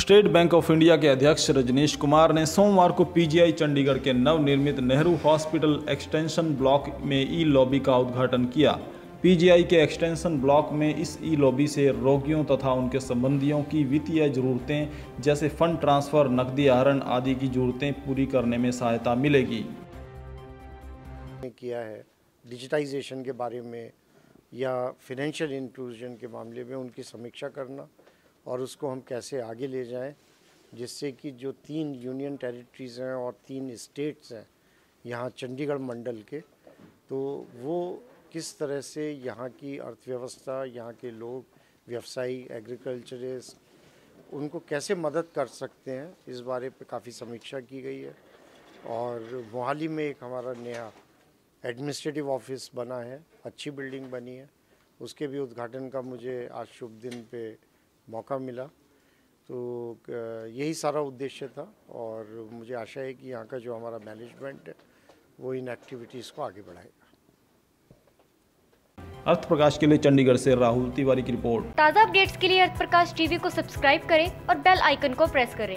State bank of India के अध्यक्ष रजनीश कुमार ने सोमवार को पीजीआई चंडीगढ़ के नवनिर्मित नेहरू हॉस्पिटल एक्सटेंशन ब्लॉक में ई लॉबी का उद्घाटन किया। पीजीआई के एक्सटेंशन ब्लॉक में इस ई लॉबी से रोगियों तथा उनके संबंधियों की वित्तीय जरूरतें, जैसे फंड ट्रांसफ़र, नकदी आहरण आदि की जरूरतें पूरी करने में सहायता मिलेगी। किया है डिजिटाइजेशन के बारे में या फिनेंशियल इंक्लूजन के मामले में उनकी समीक्षा करना और उसको हम कैसे आगे ले जाएँ, जिससे कि जो तीन यूनियन टेरिटरीज़ हैं और तीन स्टेट्स हैं, यहाँ चंडीगढ़ मंडल के तो वो किस तरह से यहाँ की अर्थव्यवस्था, यहाँ के लोग, व्यवसायी, एग्रीकल्चरिस्ट, उनको कैसे मदद कर सकते हैं, इस बारे पे काफ़ी समीक्षा की गई है। और मोहाली में एक हमारा नया एडमिनिस्ट्रेटिव ऑफ़िस बना है, अच्छी बिल्डिंग बनी है, उसके भी उद्घाटन का मुझे आज शुभ दिन पे मौका मिला। तो यही सारा उद्देश्य था और मुझे आशा है कि यहाँ का जो हमारा मैनेजमेंट है वो इन एक्टिविटीज़ को आगे बढ़ाएगा। अर्थ प्रकाश के लिए चंडीगढ़ से राहुल तिवारी की रिपोर्ट। ताज़ा अपडेट्स के लिए अर्थ प्रकाश टीवी को सब्सक्राइब करें और बेल आइकन को प्रेस करें।